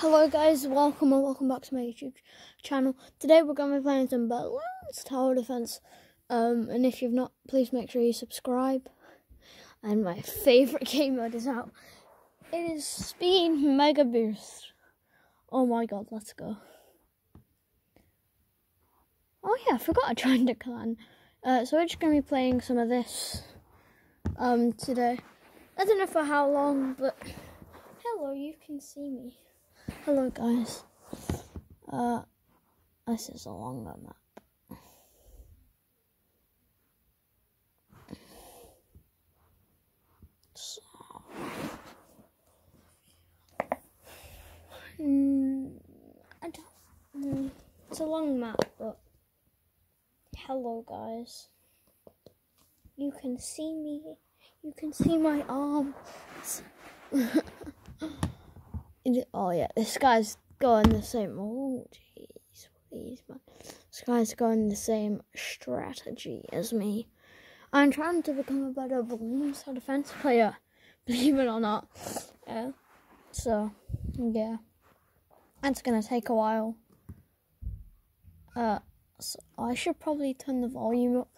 Hello guys, welcome and welcome back to my YouTube channel. Today we're going to be playing some Balloons Tower Defense. Um, and if you've not, please make sure you subscribe. And my favourite game mode is out. It is Speed Mega Boost. Oh my god, let's go. Oh yeah, I forgot I joined a clan. Uh, so we're just going to be playing some of this um, today. I don't know for how long, but hello, you can see me. Hello, guys. Uh, this is a longer map. So, mm, I don't. Mm, it's a long map, but hello, guys. You can see me. You can see my arms. oh yeah, this guy's going the same. Oh jeez, please, man. This guy's going the same strategy as me. I'm trying to become a better balloons defense player, believe it or not. Yeah. So, yeah, that's gonna take a while. Uh, so I should probably turn the volume up.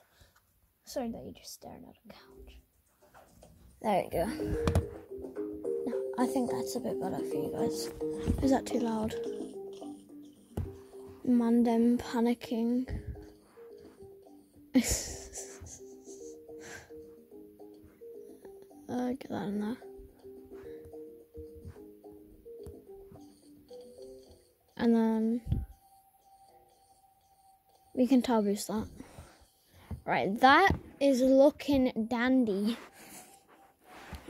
Sorry that you're just staring at a couch. There you go. I think that's a bit better for you guys. Is that too loud? Mandem panicking. uh, get that in there. And then we can tower boost that. Right, that is looking dandy.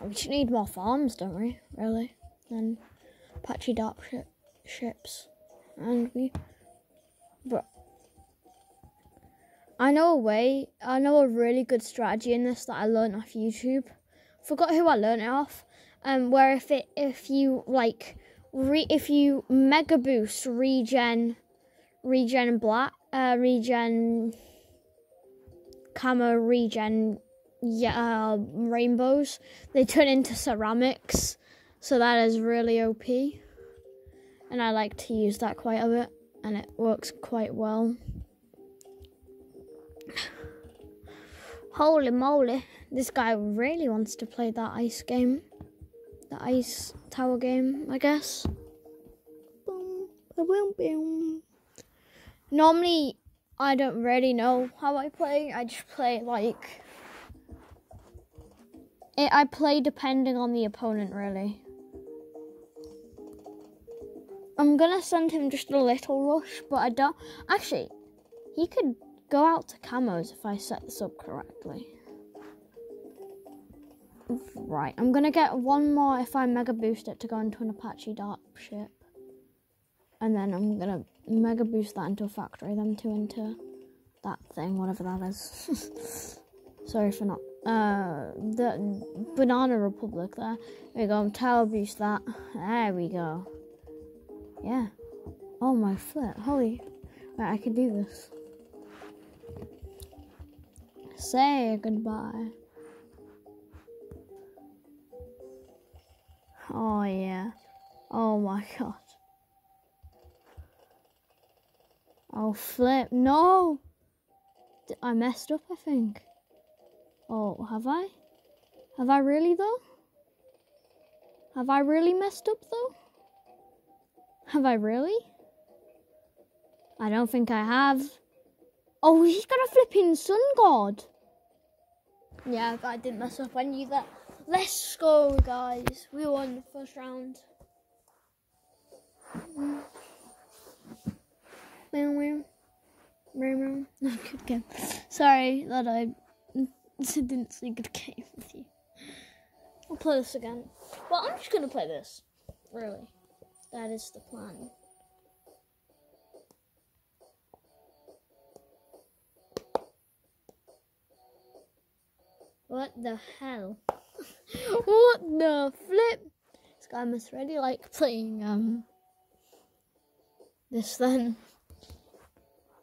We just need more farms, don't we? Really? And patchy dark ships. And we. But. I know a way, I know a really good strategy in this that I learned off YouTube. Forgot who I learned it off. Um, where if it, if you like, re, if you mega boost regen, regen black, uh, regen, camo, regen yeah, uh, rainbows, they turn into ceramics. So that is really OP. And I like to use that quite a bit, and it works quite well. Holy moly, this guy really wants to play that ice game. The ice tower game, I guess. Boom, boom, boom. Normally, I don't really know how I play. I just play like it, I play depending on the opponent, really. I'm gonna send him just a little rush, but I don't. Actually, he could go out to camos if I set this up correctly. Right, I'm gonna get one more if I mega boost it to go into an Apache Dark ship. And then I'm gonna mega boost that into a factory, then two into that thing, whatever that is. Sorry for not uh, the Banana Republic there. There we go, tower boost that. There we go. Yeah. Oh my flip. Holy. Right, I can do this. Say goodbye. Oh yeah. Oh my god. Oh flip. No! I messed up, I think. Oh, have I? Have I really though? Have I really messed up though? Have I really? I don't think I have. Oh, he's got a flipping sun god. Yeah, I didn't mess up. I knew that. Let's go, guys. We won the first round. Good game. Sorry that I didn't say good game with you. I'll play this again. Well, I'm just gonna play this. Really. That is the plan. What the hell? what the flip? This guy must really like playing um this then.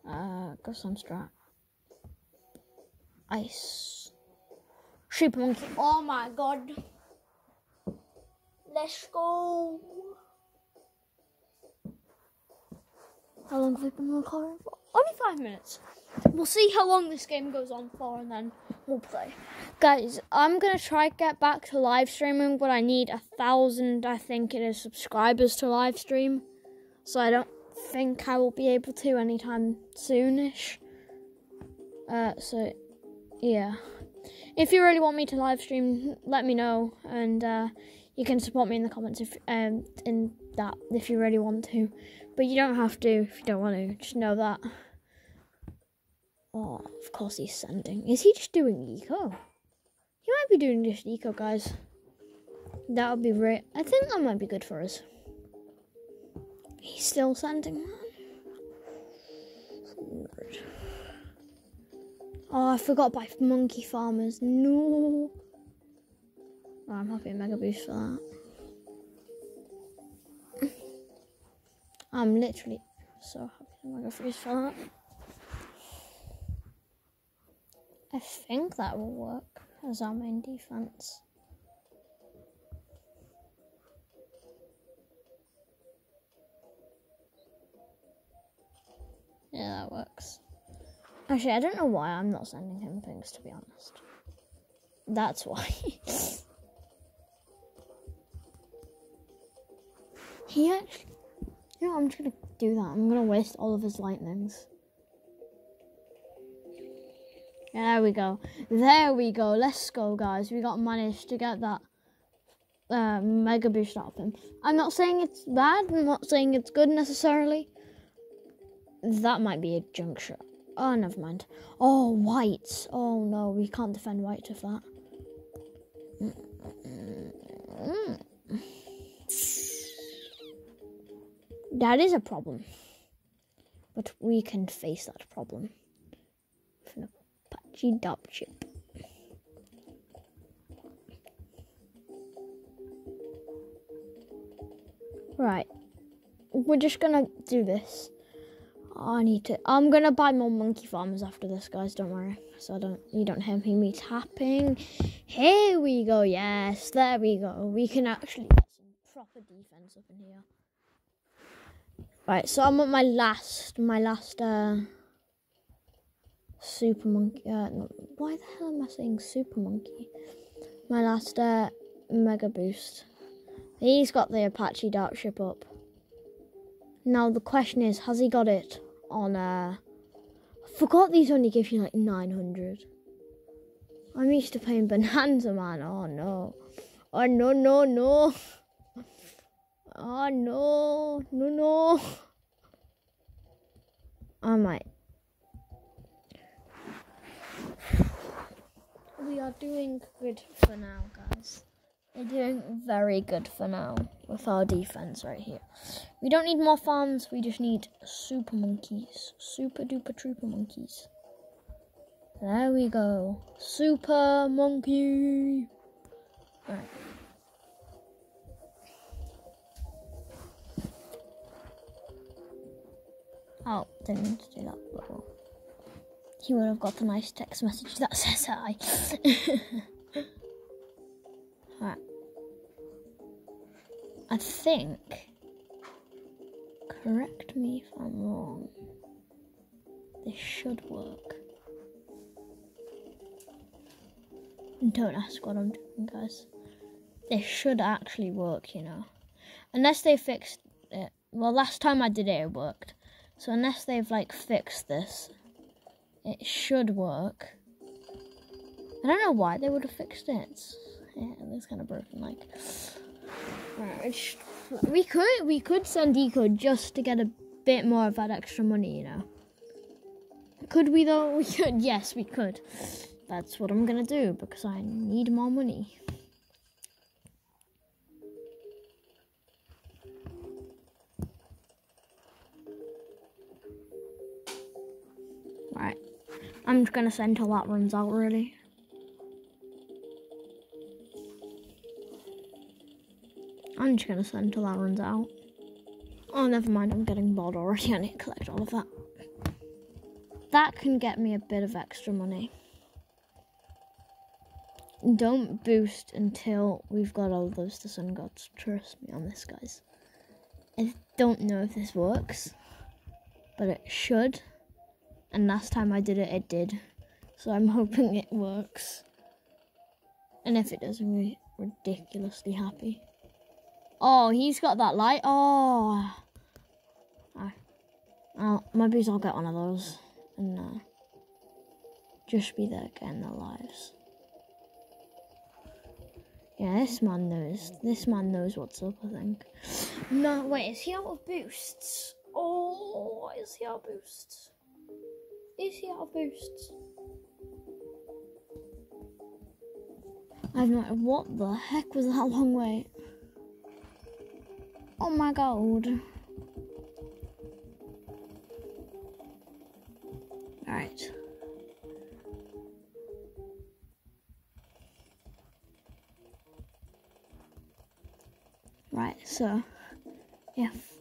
Uh got some strap. Ice. Sheep monkey. Oh my god. Let's go. How long have we been recording for? Only five minutes. We'll see how long this game goes on for and then we'll play. Guys, I'm gonna try to get back to live streaming, but I need a thousand, I think it is, subscribers to live stream. So I don't think I will be able to anytime soonish. Uh, so yeah. If you really want me to live stream, let me know, and uh, you can support me in the comments if um in that if you really want to, but you don't have to if you don't want to. Just know that. Oh, of course he's sending. Is he just doing eco? He might be doing just eco, guys. That would be great. I think that might be good for us. He's still sending, Oh, I forgot about monkey farmers. No. Oh, I'm happy Mega Boost for that. I'm literally so happy Mega Freeze for that. I think that will work as our main defense. Yeah, that works. Actually, I don't know why I'm not sending him things, to be honest. That's why. he actually. You know, I'm just gonna do that. I'm gonna waste all of his lightnings. There we go. There we go. Let's go, guys. We got managed to get that uh, mega boost out of him. I'm not saying it's bad. I'm not saying it's good necessarily. That might be a junk shot. Oh, never mind. Oh, white. Oh no, we can't defend white with that. That is a problem. But we can face that problem. With an Apache dub chip. Right. We're just gonna do this. I need to. I'm gonna buy more monkey farmers after this, guys. Don't worry. So I don't. You don't hear me tapping. Here we go. Yes, there we go. We can actually get some proper defense up in here. Right. So I'm at my last. My last. uh Super monkey. Uh, no, why the hell am I saying super monkey? My last uh, mega boost. He's got the Apache Dartship up. Now the question is, has he got it on uh I forgot these only give you like 900. I'm used to playing Bonanza, man. Oh no. Oh no, no, no. Oh no, no, no. I might. We are doing good for now, guys. We're doing very good for now with our defense right here. We don't need more farms, we just need super monkeys. Super duper trooper monkeys. There we go. Super monkey. Oh, didn't mean to do that. He would have got a nice text message that says hi. Alright. I think, correct me if I'm wrong, this should work. Don't ask what I'm doing, guys. This should actually work, you know. Unless they fixed it. Well, last time I did it, it worked. So unless they've, like, fixed this, it should work. I don't know why they would have fixed it. Yeah, it's kind of broken, like we could we could send Eco just to get a bit more of that extra money, you know. Could we though? We could. Yes, we could. That's what I'm gonna do because I need more money. Right. I'm just gonna send till that runs out really. I'm just gonna send until that runs out. Oh, never mind, I'm getting bored already. I need to collect all of that. That can get me a bit of extra money. Don't boost until we've got all those to sun gods. Trust me on this, guys. I don't know if this works. but it should. And last time I did it, it did. So I'm hoping it works. And if it does, I'm ridiculously happy. Oh, he's got that light. Oh. Ah. Oh, maybe I'll get one of those. And uh, just be there getting their lives. Yeah, this man knows. This man knows what's up, I think. No, wait, is he out of boosts? Oh, is he out of boosts? Is he out of boosts? I've not. What the heck was that long wait? Oh my god. Alright. Right, so if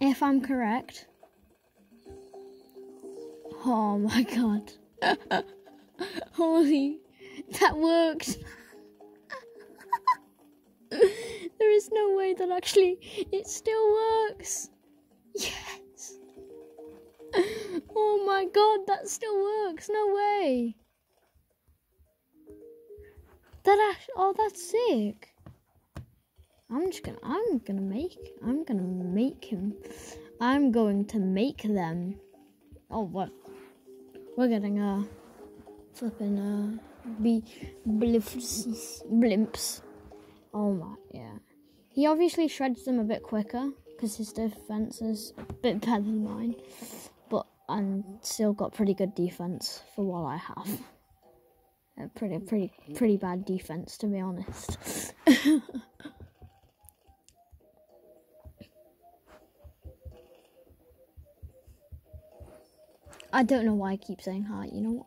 if I'm correct. Oh my god. Holy that works. That actually it still works. Yes. Oh my god, that still works. No way. That actually, oh, that's sick. I'm just gonna, I'm gonna make, I'm gonna make him. I'm going to make them. Oh, what? We're getting a flipping uh, be blimps, blimps. Oh my, yeah. He obviously shreds them a bit quicker because his defense is a bit better than mine, but I'm still got pretty good defense for what I have. A pretty, pretty, pretty bad defense to be honest. I don't know why I keep saying hi. You know what?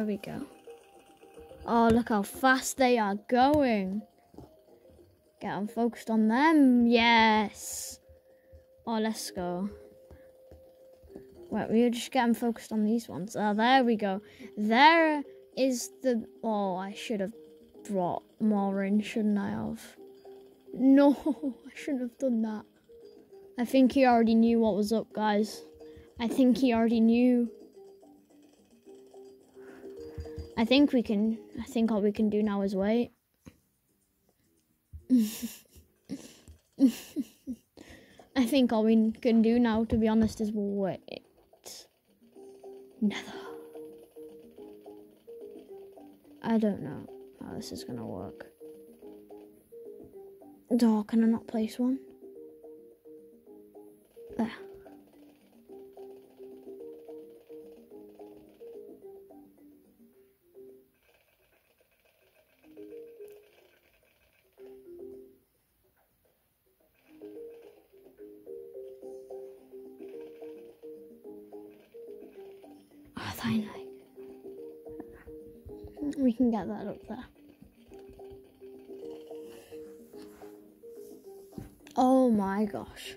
There we go. Oh, look how fast they are going. Get them focused on them. Yes. Oh, let's go. Right, we're just getting focused on these ones. Oh, there we go. There is the... Oh, I should have brought more in, shouldn't I have? No, I shouldn't have done that. I think he already knew what was up, guys. I think he already knew. I think we can, I think all we can do now is wait. I think all we can do now, to be honest, is wait. Never. I don't know how this is gonna work. Oh, can I not place one? There. Oh, finally. We can get that up there. Oh my gosh.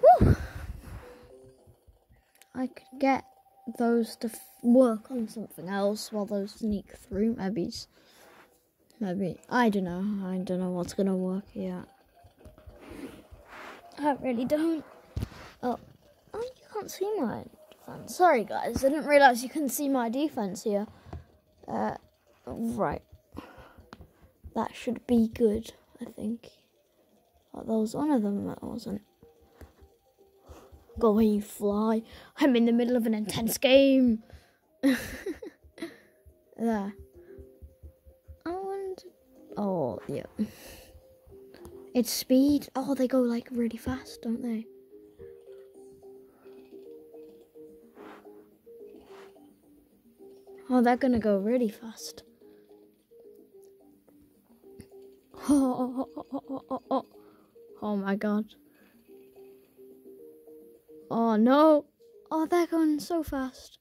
Whew. I could get those to f- work on something else while those sneak through. Maybe, maybe I don't know. I don't know what's gonna work yet. I really don't. Oh, oh, you can't see my defense. Sorry, guys. I didn't realize you couldn't see my defense here. Uh, right. That should be good. I think. Oh, there was one of them that wasn't. Go away, you fly. I'm in the middle of an intense game. there. I want. Oh, yeah. It's speed. Oh, they go like really fast, don't they? Oh, they're gonna go really fast. Oh, oh, oh, oh my god. Oh no. Oh, they're going so fast.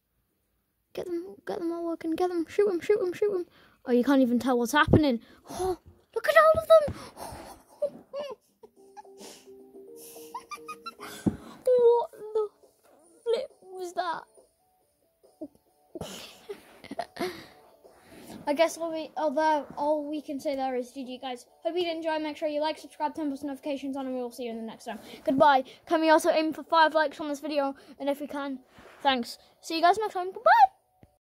Get them, get them all working. Get them, shoot them, shoot them, shoot them. Oh, you can't even tell what's happening. Oh, look at all of them. what the flip was that? I guess all we there all we can say there is GG guys. Hope you did enjoy. Make sure you like, subscribe, turn post notifications on, and we will see you in the next one. Goodbye. Can we also aim for five likes on this video? And if we can, thanks. See you guys next time. Bye.